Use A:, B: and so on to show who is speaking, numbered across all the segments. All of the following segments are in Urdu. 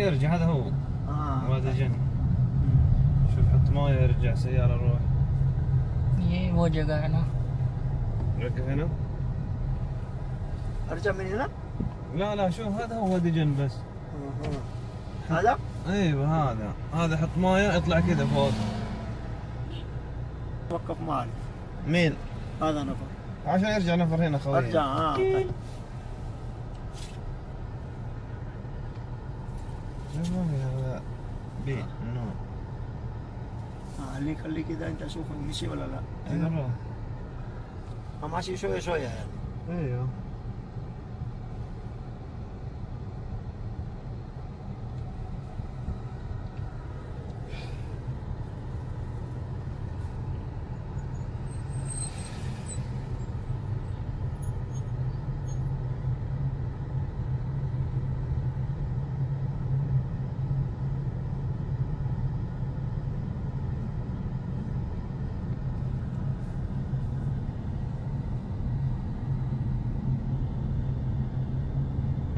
A: يرجع هذا هو.
B: آه
A: وهذا جن. شوف حط مويه يرجع سيارة روح
C: یہ وہ جگہ ہے نا
A: ركب هنا.
B: أرجع من هنا؟
A: لا لا شوف هذا هو وادي جن بس.
B: هذا؟
A: أيوه هذا. هذا حط مويه اطلع كذا فوق.
B: وقف معي.
A: مين؟
B: هذا نفر.
A: عشان يرجع نفر هنا خوي أرجع آه هذا بي نو
B: خليك خليك كذا انت شوف مشي ولا لا أيوه ماشي شوية شوية يعني
A: أيوه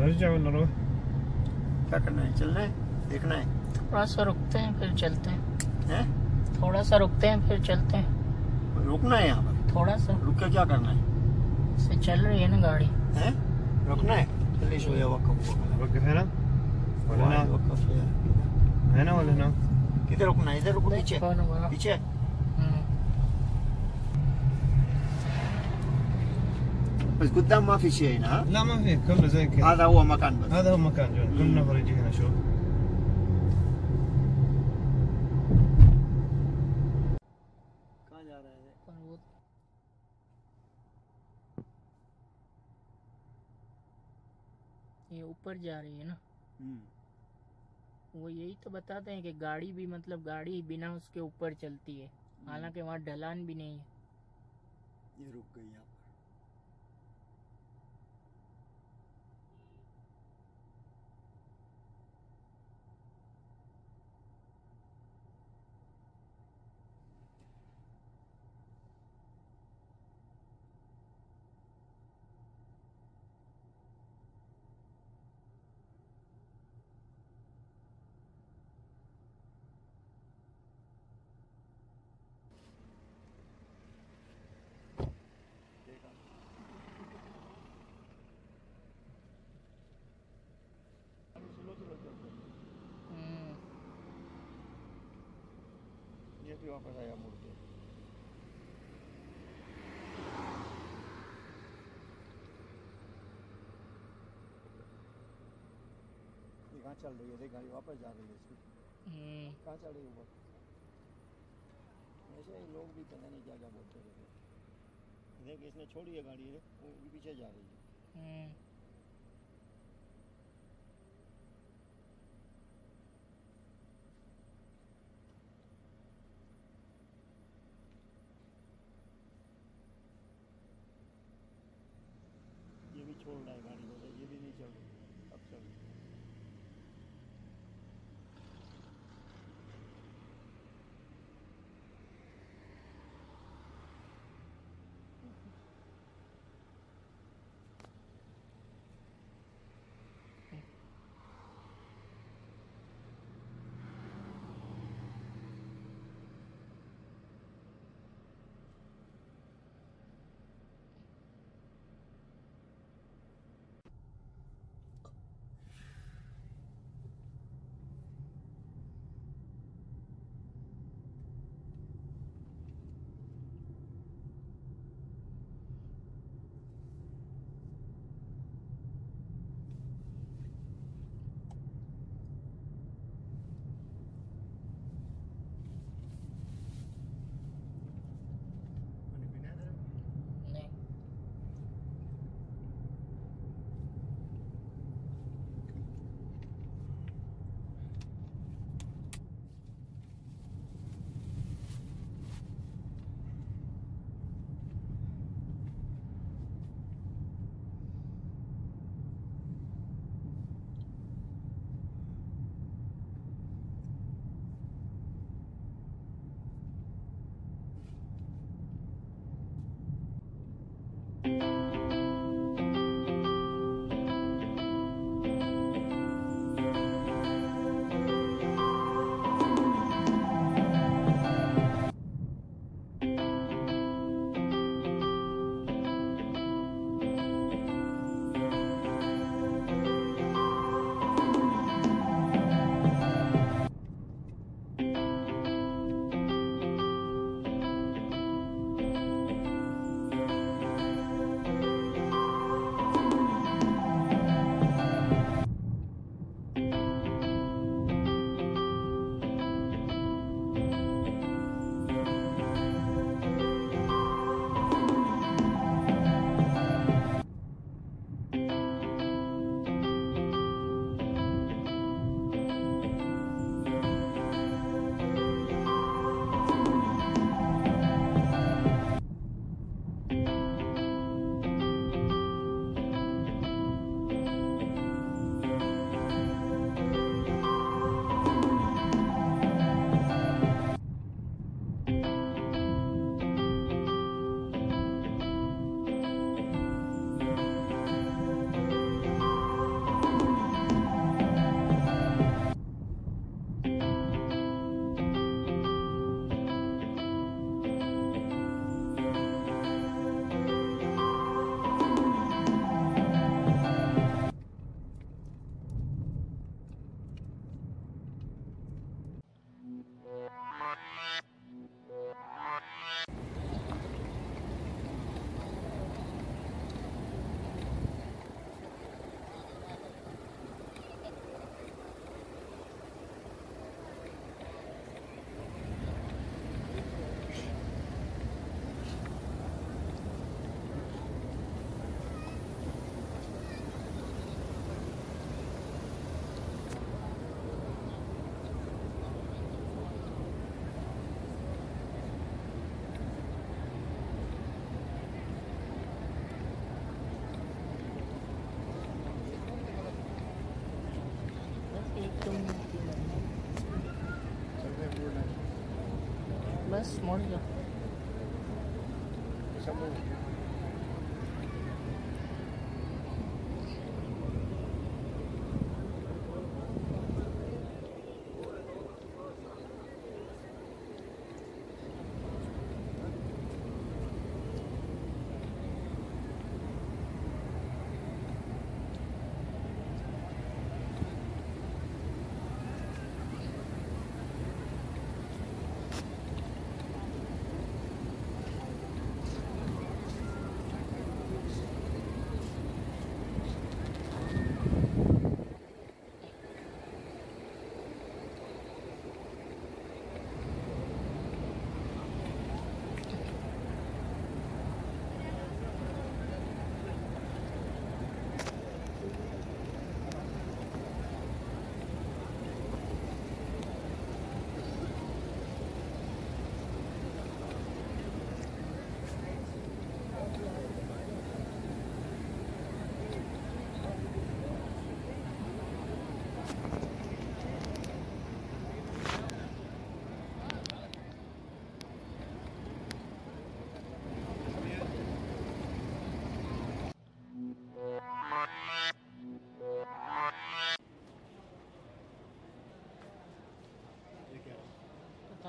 A: پہنچ جاؤ نرو۔
B: کیا کرنا ہے؟ چلنا ہے؟ دیکھنا ہے؟
C: تھوڑا سا رکتے ہیں پھر چلتے ہیں۔ تھوڑا سا رکتے ہیں پھر چلتے ہیں۔
B: رکنا ہے یہاں پر۔
C: تھوڑا سا۔
B: رک کے کیا کرنا ہے؟
C: سے چل رہی ہے نا گاڑی۔
B: رکنا ہے؟ چلیے شویا وقف وقف۔ ہے
A: نا؟
B: وقف ہے۔ نا بولے نا کدھر رکنا
C: ہے؟ ادھر رکو
B: پیچھے۔
C: پیچھے۔
B: بس قدام ما في شيء هنا
A: لا ما في كله زي كذا.
B: هذا هو مكان بس.
A: هذا هو مكان جون. كل نفر يجي هنا شوف
C: اوپر جا رہی ہے نا وہ یہی تو بتاتے ہیں کہ گاڑی بھی مطلب گاڑی بنا اس کے اوپر چلتی ہے حالانکہ وہاں ڈھلان بھی نہیں ہے
B: یہ رک گئی آپ بھی واپس آیا مڑ کے۔ کہاں چل رہی ہے؟ دیکھ گاڑی واپس جا رہی ہے اس کی۔ کہاں چل رہی ہے اوپر ایسے ہی لوگ بھی پتہ نہیں کیا کیا بولتے رہتے دیکھ اس نے چھوڑی ہے گاڑی وہ پیچھے جا رہی ہے۔ this morning.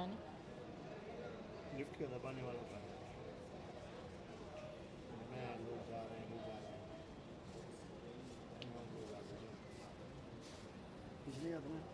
B: پانی لفٹ کے دبانے پانی میں لوگ جا رہے ہیں لوگ پچھلی یاد میں